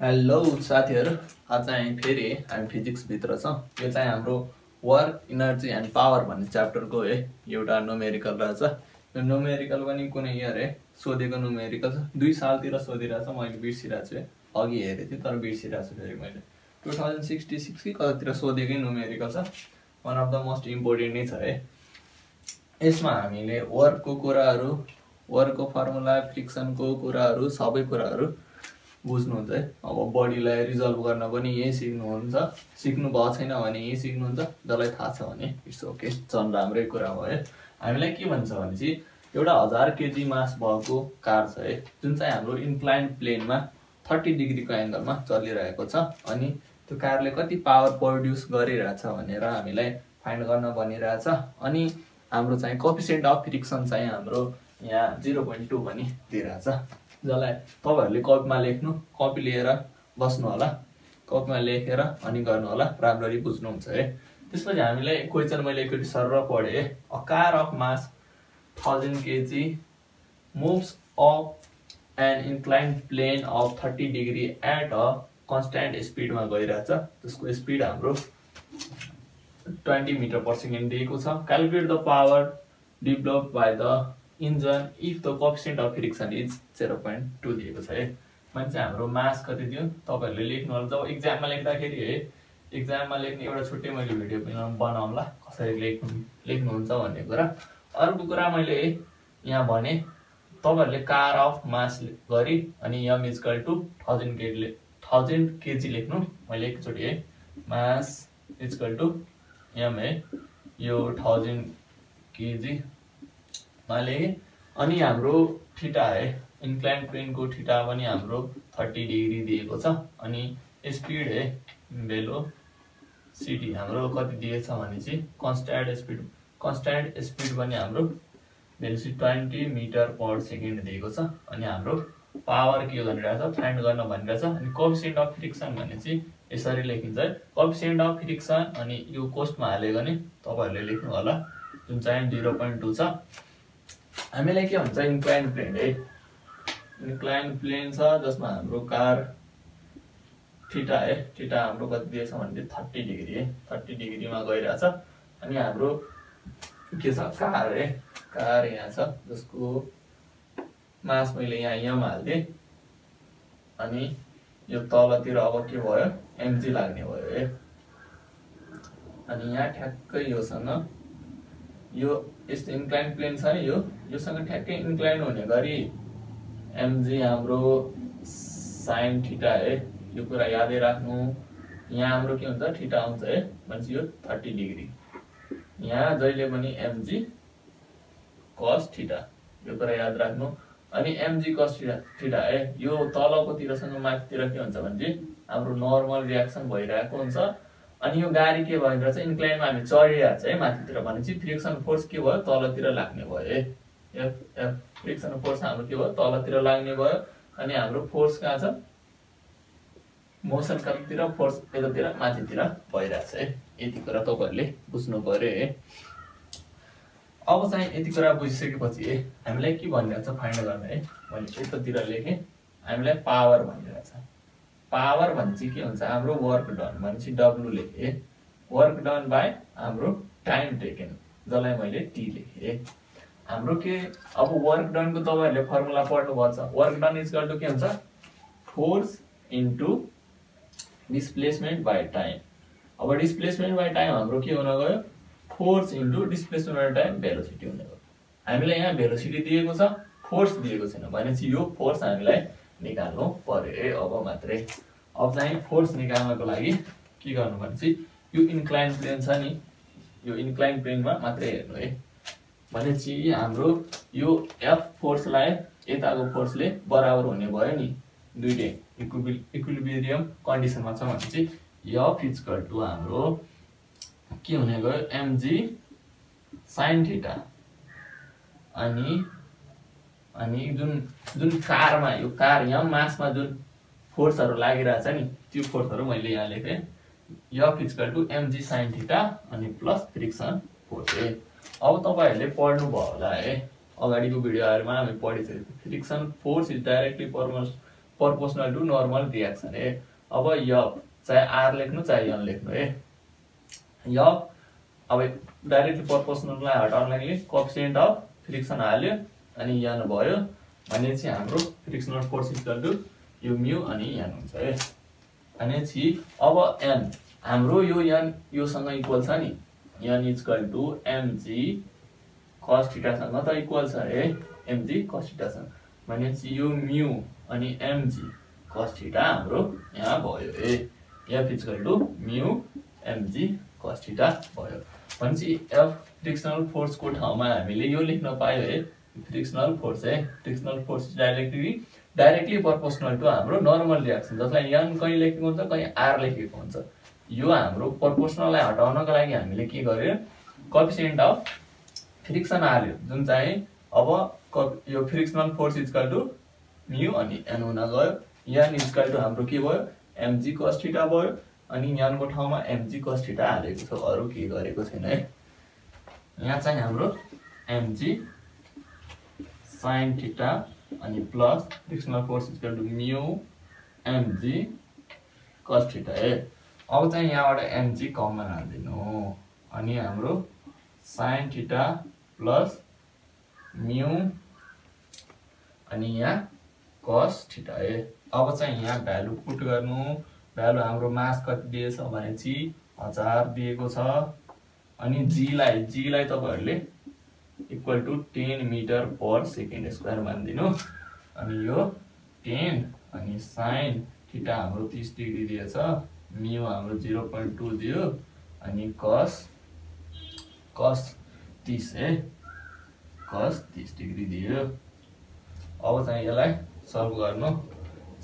Hello साथीहरू। आज हामी फेरि हामी फिजिक्सभित्र छौँ। यो चाहिँ हाम्रो वर्क इनर्जी एन्ड पावर भन्ने च्याप्टरको है एउटा नोमेरिकल रहेछ। यो नोमेरिकल पनि कुनै इयर है सोधेको नोमेरिकल छ। दुई सालतिर सोधिरहेको छ मैले बिर्सिरहेको छु है। अघि हेरेको थिएँ तर बिर्सिरहेको छु फेरि मैले। टु थाउजन्ड सिक्सटी सिक्स कि कतातिर सोधेकै नोमेरिकल छ। One of the most important नै छ है। यसमा हामीले वर्कको कुराहरू वर्कको फर्मुला फ्रिक्सनको कुराहरू सबै कुराहरू बुझ्नुहुन्छ है। अब बडीलाई रिजल्भ गर्न पनि यही सिक्नुहुन्छ। सिक्नु भएको छैन भने यही सिक्नुहुन्छ। जसलाई थाहा छ भने इट्स ओके झन् राम्रै कुरा हो है। हामीलाई के भन्छ भने चाहिँ एउटा हजार केजी मास भएको कार छ है। जुन चाहिँ हाम्रो इन्क्लाइन प्लेनमा थर्टी डिग्रीको एङ्गलमा चलिरहेको छ। अनि त्यो कारले कति पावर प्रड्युस गरिरहेछ भनेर हामीलाई फाइन्ड गर्न भनिरहेछ। अनि हाम्रो चाहिँ कफिसियन्ट अफ फ्रिक्सन चाहिँ हाम्रो यहाँ जिरो पोइन्ट टू पनि दिइरहेछ। जसलाई तपाईँहरूले कपीमा लेख्नु कपी लिएर बस्नु होला कपीमा लेखेर अनि गर्नु होला राम्ररी बुझ्नुहुन्छ है। त्यसपछि हामीलाई क्वेसन मैले एकचोटि सर पढेँ a car of mass thousand kg moves of an incline plane of thirty degree at a constant स्पिडमा गइरहेछ। त्यसको स्पिड हाम्रो ट्वेन्टी मिटर पर सेकेन्ड दिएको छ। Calculate the power develop by the engine if the coefficient of friction is zero point two दिएको छ है। मान्छे हाम्रो मास कति दियो? तपाईँहरूले लेख्नु होला। जब इक्जाममा लेख्दाखेरि है इक्जाममा लेख्ने एउटा छुट्टै मैले भिडियो बनाउँला। कसरी लेख्नु लेख्नुहुन्छ भन्ने कुरा। अर्को कुरा मैले यहाँ भने तपाईँहरूले कार अफ मास गरी अनि m is equal to thousand kg thousand kg लेख्नु। मैले एकचोटि है मास इजकल टु यम है यो थाउजन्ड केजी मैले अनि हाम्रो ठिटा है इन्क्लाइन प्लेनको ठिटा पनि हाम्रो थर्टी डिग्री दिएको छ अनि स्पिड है बेलो सिटी हाम्रो कति दिएछ भने चाहिँ कन्सट्यान्ट स्पिड कन्सट्यान्ट स्पिड पनि हाम्रो बेलुसी ट्वेन्टी मिटर पर सेकेन्ड दिएको छ अनि हाम्रो पावर के भनिरहेछ फाइन्ड गर्न भनिरहेछ अनि कफिसियन्ट अफ फ्रिक्सन भने चाहिँ यसरी लेखिन्छ है। अफ फ्रिक्सन अनि यो कोस्टमा हाल्यो भने तपाईँहरूले लेख्नु होला जुन चाहिँ जिरो पोइन्ट टू छ। हामीलाई के भन्छ इन्क्लाइन प्लेन है? इन्क्लाइन प्लेन छ जसमा हाम्रो कार ठिटा है? ठिटा हाम्रो कति दिएछ भने थर्टी डिग्री है? थर्टी डिग्रीमा गइरहेछ। अनि हाम्रो के छ? कार है? कार यहाँ छ जसको मास मैले यहाँ यहाँ हालिदिएँ। अनि यो तलतिर अब के भयो? एमजी लाग्ने भयो है? अनि यहाँ ठ्याक्कै योसँग यो यस्तो इन्क्लाइन प्लेन छ नि यो योसँग ठ्याक्कै इन्क्लाइन हुने गरी एमजी हाम्रो साइन ठिटा है यो कुरा यादै राख्नु। यहाँ हाम्रो के हुन्छ ठिटा आउँछ है भनेपछि यो थर्टी डिग्री यहाँ जहिले पनि एमजी कस ठिटा यो कुरा याद राख्नु। अनि एमजी कस ठिटा ठिटा है यो तलकोतिरसँग माथितिर के हुन्छ भने चाहिँ हाम्रो नर्मल रियाक्सन भइरहेको हुन्छ। अनि यो गाडी के भयो चाहिँ इन्क्लाइनमा हामी चढिरहेको है माथितिर भनेपछि फ्रिक्सन फोर्स के भयो? तलतिर लाग्ने भयो है एफ एफ फ्रिक्सन फोर्स हाम्रो के भयो? तलतिर लाग्ने भयो। अनि हाम्रो फोर्स कहाँ छ? मोसन कतितिर फोर्स यतातिर माथितिर भइरहेछ है यति कुरा तपाईँहरूले बुझ्नु पऱ्यो है अब चाहिँ यति कुरा बुझिसकेपछि हामीलाई के भनिरहेछ फाइन्ड गर्ने है मैले यतातिर लेखेँ। हामीलाई पावर भनिरहेछ पावर भने चाहिँ के हुन्छ हाम्रो वर्क डन भनेपछि डब्लु लेखेँ। वर्क डन बाई हाम्रो टाइम टेकेन जसलाई मैले टी लेखेँ। हाम्रो के अब वर्क डनको तपाईँहरूले फर्मुला पढ्नुपर्छ। Work done is equal to के हुन्छ? Force into displacement by time अब डिस्प्लेसमेन्ट बाई टाइम हाम्रो के हुन गयो? Force into displacement by time velocity हुने गयो। हामीलाई यहाँ भेलोसिटी दिएको छ फोर्स दिएको छैन। भनेपछि यो फोर्स हामीलाई निकाल्नु पर्यो है अब मात्रै। अब चाहिँ फोर्स निकाल्नको लागि के गर्नु भने चाहिँ यो इन्क्लाइन प्लेन छ नि यो इन्क्लाइन प्लेनमा मात्रै हेर्नु है। भनेपछि हाम्रो यो एफ फोर्सलाई यताको फोर्सले बराबर हुने भयो नि दुइटै इक्विबि इक्विलिबिरियम कन्डिसनमा छ भने चाहिँ एफ इजकल टु हाम्रो के हुने गयो एमजी साइन थिटा अनि अनि जुन जुन कारमा यो कार यहाँ मासमा जुन फोर्सहरू लागिरहेछ नि त्यो फोर्सहरू मैले यहाँ लेखेँ। य physical to mg sine theta अनि प्लस फ्रिक्सन फोर्स है अब तपाईँहरूले पढ्नुभयो होला है। अगाडिको भिडियोहरूमा हामी पढिसकेको friction force is directly proportional to normal reaction है अब यप चाहे आर लेख्नु चाहे यन लेख्नु है यप अब डाइरेक्टली प्रपोर्सनललाई हटाउनको लागि कफिसियन्ट अफ फ्रिक्सन हाल्यो। अनि यन भयो। भनेपछि हाम्रो फ्रिक्सनल फोर्स इक्वल टु यो म्यु अनि यन हुन्छ है। भनेपछि अब एन। हाम्रो यो यन योसँग इक्वल छ नि। यन इक्वल टु एमजी कस थिटासँग त इक्वल छ है। एमजी कस थिटासँग भनेपछि यो म्यु अनि एमजी कस थिटा हाम्रो यहाँ भयो है। F equal to mu mg cos theta भयो। भनेपछि एफ फ्रिक्सनल फोर्सको ठाउँमा हामीले यो लेख्न पायो है। फ्रिक्सनल फोर्स है frictional force directly directly proportional to हाम्रो नर्मल रियाक्सन जसलाई यन कहीँ लेखेको हुन्छ कहीँ आर लेखेको हुन्छ। यो हाम्रो प्रपोर्सनललाई हटाउनको लागि हामीले के गर्यो? कफिसियन्ट अफ फ्रिक्सन हाल्यो जुन चाहिँ अब यो frictional force is equal to mu अनि एन हुन गयो। यन इजकल टु हाम्रो के भयो? एमजी कस्टिटा भयो अनि यनको ठाउँमा एमजी कस्टिटा हालेको छ। अरू के गरेको छैन है? यहाँ चाहिँ हाम्रो एमजी साइन थिटा अनि plus frictional force equal to mu mg cos theta है अब चाहिँ यहाँबाट एमजी कमन हालिदिनु। अनि हाम्रो साइन थिटा प्लस म्यु अनि यहाँ कस थिटा है अब चाहिँ यहाँ भ्यालु पुट गर्नु। भ्यालु हाम्रो मास कति दिएछ भनेपछि हजार दिएको छ। अनि जीलाई जीलाई तपाईँहरूले equal to ten metre per second square मानिदिनु अनि यो टेन अनि साइन थिटा हाम्रो तिस डिग्री दिएछ। मियो हाम्रो जिरो पोइन्ट टू दियो। अनि कस कस तिस है कस तिस डिग्री दियो। अब चाहिँ यसलाई सल्भ गर्नु।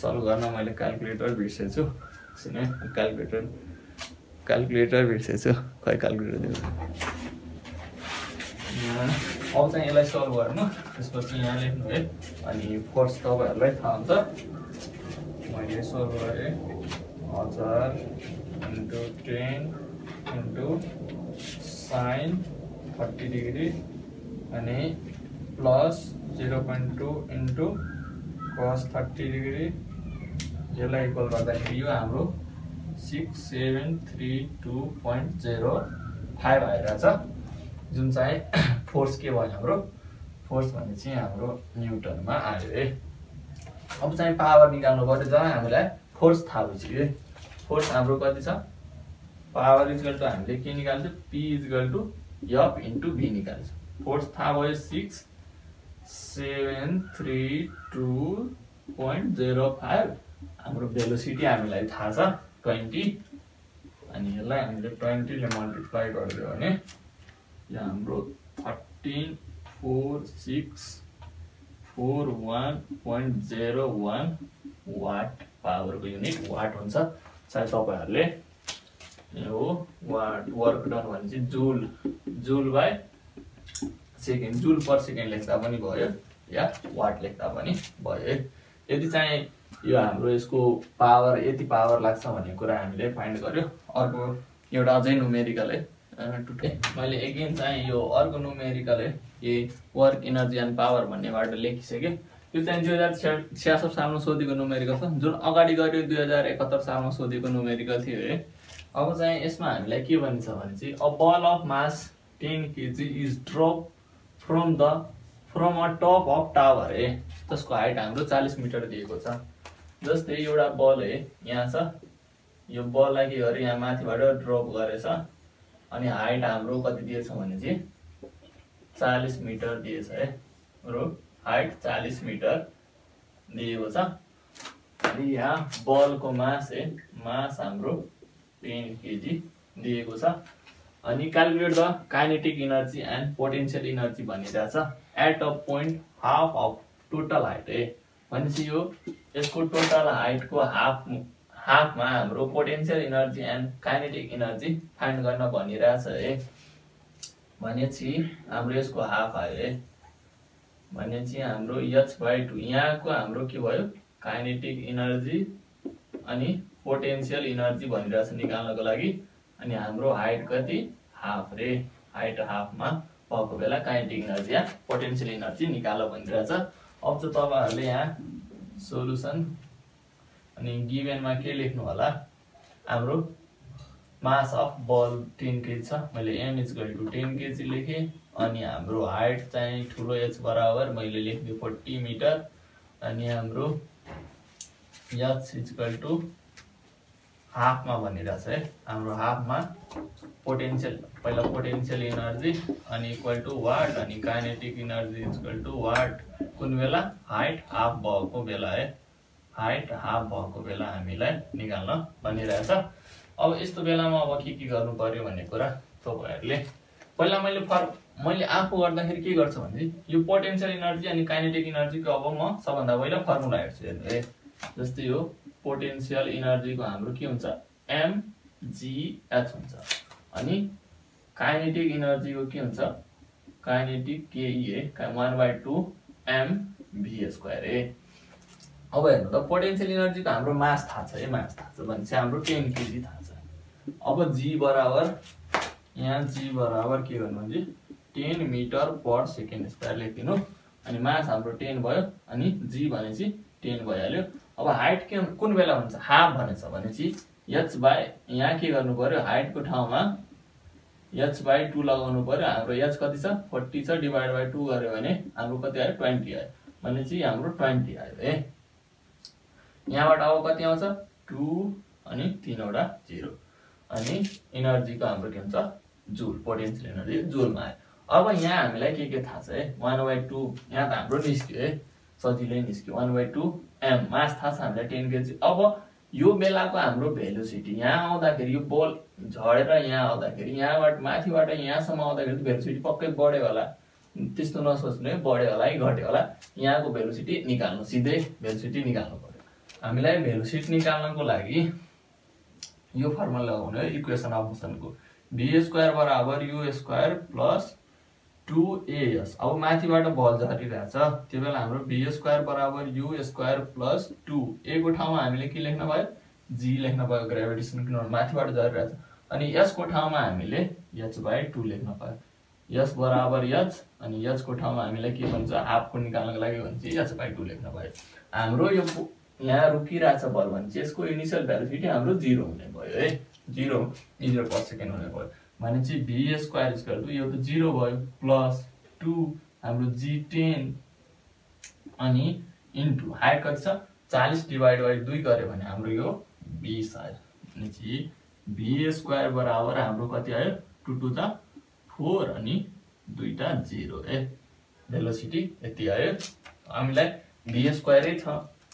सल्भ गर्न मैले क्यालकुलेटर बिर्सेछु। सुने क्यालकुलेटर क्यालकुलेटर बिर्सेछु। खै क्यालकुलेटर दिनु अब चाहिँ यसलाई सल्भ गर्नु। त्यसपछि यहाँ लेख्नु है अनि फोर्स तपाईँहरूलाई थाहा हुन्छ। मैले सल्भ गरेँ। हजार into ten into sine thirty degree अनि plus zero point two into cos thirty degree यसलाई इक्वल गर्दाखेरि यो हाम्रो six seven three two point zero five आइरहेछ। जुन चाहिँ फोर्स के भयो हाम्रो? फोर्स भने चाहिँ हाम्रो न्युटनमा आयो है। अब चाहिँ पावर निकाल्नु पऱ्यो जहाँ हामीलाई फोर्स थाहा भइसक्यो है। फोर्स हाम्रो कति छ? पावर इजगल टु हामीले के निकाल्छ? P is equal to F into V निकाल्छ। फोर्स थाहा भयो six seven three two point zero five हाम्रो भेलोसिटी हामीलाई थाहा छ ट्वेन्टी अनि यसलाई हामीले ट्वेन्टीले मल्टिप्लाई गरिदियो भने यो हाम्रो thirteen four six four one point zero one watt पावरको unit watt हुन्छ। सायद तपाईँहरूले यो वाट वर्क डन भने चाहिँ joule joule by second joule per second लेख्दा पनि भयो या वाट लेख्दा पनि भयो। है यदि चाहिँ यो हाम्रो यसको पावर यति पावर लाग्छ भन्ने कुरा हामीले फाइन्ड गर्यो। अर्को एउटा अझै नुमेरिकल है। टुटे। मैले एगेन चाहिँ यो अर्को नुमेरिकल है a work energy and power भन्नेबाट लेखिसकेँ। यो चाहिँ दुई हजार छ्यासठ सालमा सोधेको नुमेरिकल छ। जुन अगाडि गऱ्यो दुई हजार एकहत्तर सालमा सोधेको नुमेरिकल थियो है अब चाहिँ यसमा हामीलाई के भनिन्छ भने चाहिँ a ball of mass ten kg is drop from the from a top of tower है जसको हाइट हाम्रो चालिस मिटर दिएको छ। जस्तै एउटा बल है यहाँ छ। यो बललाई के गर्यो? यहाँ माथिबाट ड्रप गरेछ। अनि हाइट हाम्रो कति दिएछ भने चाहिँ चालिस मिटर दिएछ है। र हाइट चालिस मिटर दिएको छ। अनि यहाँ बलको मास है मास हाम्रो टेन केजी दिएको छ। अनि calculate the kinetic energy and potential energy भनिरहेको छ at a point half of total height है। भनेपछि यो यसको टोटल हाइटको हाफ हाफमा हाम्रो potential energy and kinetic energy find गर्न भनिरहेछ है। भनेपछि हाम्रो यसको हाफ आयो है। भनेपछि हाम्रो एच बाई टू यहाँको हाम्रो के भयो? काइनेटिक इनर्जी अनि पोटेन्सियल इनर्जी भनिरहेछ निकाल्नको लागि। अनि हाम्रो हाइट कति? हाफ रे। हाइट हाफमा भएको बेला काइनेटिक इनर्जी या पोटेन्सियल इनर्जी निकाल भनिरहेछ। अब चाहिँ तपाईँहरूले यहाँ सोलुसन अनि गिभेनमा के लेख्नु होला। हाम्रो mass of ball ten kg छ। मैले m is to ten kg लेखेँ। अनि हाम्रो हाइट चाहिँ ठुलो एच बराबर। मैले लेखिदिएँ फोर्टी मिटर अनि हाम्रो एच इजकल टु हाफमा भनिरहेछ है। हाम्रो हाफमा पोटेन्सियल पहिला पोटेन्सियल इनर्जी अनि इक्वल टु वाट अनि kinetic energy equal to what कुन बेला? हाइट हाफ भएको बेला है। हाइट हाफ भएको बेला हामीलाई निकाल्न भनिरहेछ। अब यस्तो बेलामा अब के के गर्नु पर्यो भन्ने कुरा तपाईँहरूले पहिला मैले फर मैले आफू गर्दाखेरि के गर्छु भने यो पोटेन्सियल इनर्जी अनि काइनेटिक इनर्जीको अब म सबभन्दा पहिला फर्मुला हेर्छु हेर्नु है जस्तै यो पोटेन्सियल इनर्जीको हाम्रो के हुन्छ? एमजिएच हुन्छ। अनि काइनेटिक इनर्जीको के हुन्छ? Kinetic KE one by two m v square ए। अब हेर्नु त पोटेन्सियल इनर्जीको हाम्रो मास थाहा छ है मास थाहा छ भने चाहिँ हाम्रो टेन केजी थाहा छ। अब जी बराबर यहाँ जी बराबर के गर्नु भने ten metre per second square लेखिदिनु। अनि मास हाम्रो टेन भयो अनि जी भनेपछि टेन भइहाल्यो। अब हाइट के कुन बेला हुन्छ? हाफ भनेछ भनेपछि एच बाई यहाँ के गर्नु पर्यो? हाइटको ठाउँमा एच बाई टू लगाउनु पर्यो। हाम्रो एच कति छ? फोर्टी छ डिभाइड बाई टू गऱ्यो भने हाम्रो कति आयो? ट्वेन्टी आयो। भनेपछि हाम्रो ट्वेन्टी आयो है यहाँबाट अब कति आउँछ? टू अनि तिनवटा जिरो। अनि इनर्जीको हाम्रो के हुन्छ? जुल पोटेन्सियल इनर्जी जुलमा आयो। अब यहाँ हामीलाई के के थाहा छ है वान बाई टू यहाँ त हाम्रो निस्क्यो है सजिलै निस्क्यो। One by two m mass थाहा छ हामीलाई टेन केजी। अब यो बेलाको हाम्रो भेलोसिटी यहाँ आउँदाखेरि यो बल झरेर यहाँ आउँदाखेरि यहाँबाट माथिबाट यहाँसम्म आउँदाखेरि भेलोसिटी पक्कै बढ्यो होला। त्यस्तो नसोच्नु है बढ्यो होला है घट्यो होला। यहाँको भेलोसिटी निकाल्नु सिधै भेलोसिटी निकाल्नु पर्यो हामीलाई भेलोसिटी निकाल्नको लागि यो फर्मुला लगाउनु है इक्वेसन अफ मोसनको बी स्क्वायर बराबर u square plus two a s अब माथिबाट बल झरिरहेछ। त्यो बेला हाम्रो बी स्क्वायर बराबर यु स्क्वायर प्लस टु एको ठाउँमा हामीले के लेख्न भयो? जी लेख्न भयो ग्राभिटेसन किनभने माथिबाट झरिरहेछ। अनि यसको ठाउँमा हामीले एच बाई टू लेख्न पायो यस बराबर एच अनि एचको ठाउँमा हामीलाई के भन्छ? हाफको निकाल्नको लागि भने चाहिँ एच बाई टू लेख्न भयो। हाम्रो यो यहाँ रोकिरहेछ बल भने चाहिँ यसको इनिसियल भ्यालुसिटी हाम्रो जिरो हुने भयो है। जिरो मिटर पर सेकेन्ड हुने भयो। भने चाहिँ भी स्क्वायर स्क्वायर टू यो त जिरो भयो प्लस टू हाम्रो जी टेन अनि इन्टु हाइट कति छ? चालिस डिभाइड बाई दुई गऱ्यो भने हाम्रो यो बिस आयो। भनेपछि भी स्क्वायर बराबर हाम्रो कति आयो? टु टू त फोर अनि दुईवटा जिरो है। भेलोसिटी यति आयो। हामीलाई भी स्क्वायरै छ।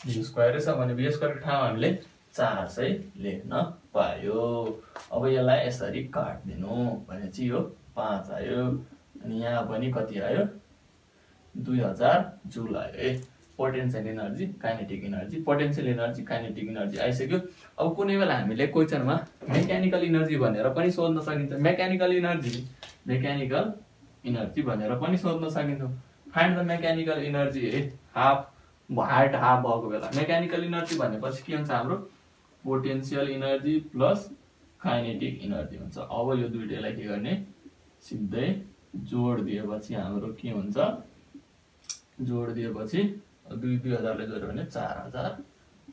भी स्क्वायरै छ भने भी स्क्वायरको ठाउँमा हामीले चार सय लेख्न पायो। अब यसलाई यसरी काटिदिनु भनेपछि यो पाँच आयो अनि यहाँ पनि कति आयो? दुई हजार जुल आयो। है potential energy kinetic energy potential energy kinetic energy आइसक्यो। अब कुनै बेला हामीले क्वेसनमा मेकानिकल इनर्जी भनेर पनि सोध्न सकिन्छ। मेकानिकल इनर्जी मेकानिकल इनर्जी भनेर पनि सोध्न सकिन्छ। फाइन्ड द मेकानिकल इनर्जी है हाफ हार्ट हाफ भएको बेला। मेकानिकल इनर्जी भनेपछि के हुन्छ हाम्रो? Potential energy plus kinetic energy हुन्छ। अब यो दुइटैलाई के गर्ने? सिधै जोड दिएपछि हाम्रो के हुन्छ? जोड दिएपछि दुई दुई हजारले जोड्यो भने चार हजार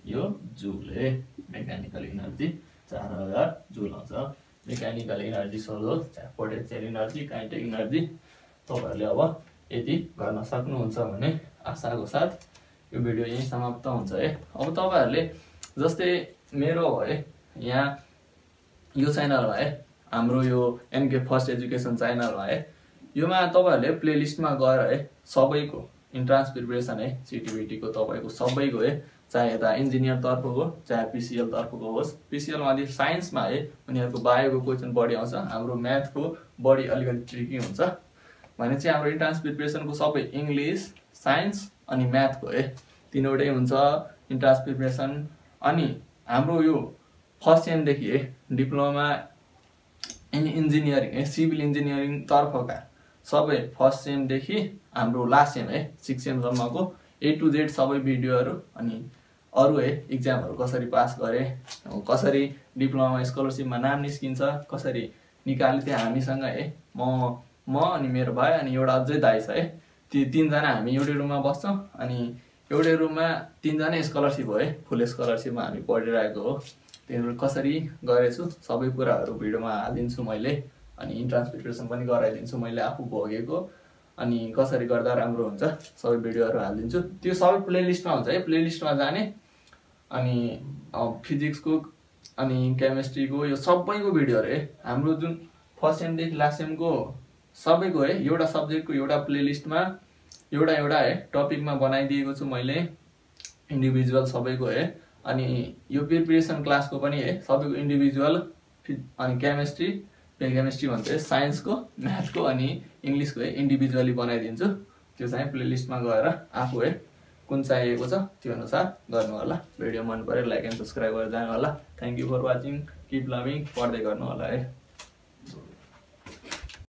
यो जुल है मेकानिकल इनर्जी चार हजार जुल आउँछ। मेकानिकल इनर्जी सोधोस् पोटेन्सियल इनर्जी काइनेटिक इनर्जी तपाईँहरूले अब यदि गर्न सक्नुहुन्छ भने आशाको साथ यो भिडियो यहीँ समाप्त हुन्छ है अब तपाईँहरूले जस्तै मेरो है यहाँ यो च्यानल है हाम्रो यो एनके फर्स्ट एजुकेसन च्यानल है योमा तपाईँहरूले प्लेलिस्टमा गएर है सबैको इन्ट्रान्स प्रिपरेसन है सिटिभिटीको तपाईँको सबैको है चाहे यता इन्जिनियर तर्फको चाहे पिसिएल तर्फको होस् पिसिएलमा अलिक साइन्समा है उनीहरूको बायोको क्वेसन बढी आउँछ हाम्रो म्याथको बढी अलिकति ट्रिकी हुन्छ भने चाहिँ हाम्रो इन्ट्रान्स प्रिपरेसनको सबै इङ्ग्लिस साइन्स अनि म्याथको है तिनवटै हुन्छ इन्ट्रान्स प्रिपरेसन अनि हाम्रो यो फर्स्ट सेमदेखि है डिप्लोमा इन इन्जिनियरिङ है सिभिल इन्जिनियरिङ तर्फका सबै फर्स्ट सेमदेखि हाम्रो लास्ट सेम है सिक्स सेमसम्मको ए टु जेड सबै भिडियोहरू अनि अरू है इक्जामहरू कसरी पास गरे कसरी डिप्लोमा स्कलरसिपमा नाम निस्किन्छ कसरी निकाल्यो त्यो हामीसँग है म म अनि मेरो भाइ अनि एउटा अझै दाइ छ है ती तिनजना हामी एउटै रुममा बस्छौँ अनि एउटै रुममा तिनजना स्कलरसिप हो है फुल स्कलरसिपमा हामी पढिरहेको हो। तिनीहरू कसरी गरेछु सबै कुराहरू भिडियोमा हालिदिन्छु मैले अनि इन्ट्रान्स प्रिपरेसन पनि गराइदिन्छु मैले आफू भोगेको अनि कसरी गर्दा राम्रो हुन्छ सबै भिडियोहरू हालिदिन्छु। त्यो सबै प्लेलिस्टमा हुन्छ है प्लेलिस्टमा जाने अनि फिजिक्सको अनि केमिस्ट्रीको यो सबैको भिडियोहरू है। हाम्रो जुन फर्स्ट सेमदेखि लास्ट सेमको सबैको है एउटा सब्जेक्टको एउटा प्लेलिस्टमा एउटा एउटा है टपिकमा बनाइदिएको छु मैले। इन्डिभिजुअल सबैको है अनि यो प्रिपेरेसन क्लासको पनि है सबैको इन्डिभिजुअल अनि केमिस्ट्री केमिस्ट्री भन्छ साइन्सको म्याथको अनि इङ्ग्लिसको है इन्डिभिजुअली बनाइदिन्छु। त्यो चाहिँ प्लेलिस्टमा गएर आफू है कुन चाहिएको छ त्यो अनुसार गर्नु होला। भिडियो मन पऱ्यो लाइक एन्ड सब्सक्राइब गरेर जानु होला। Thank you for watching keep loving पढ्दै गर्नु होला है।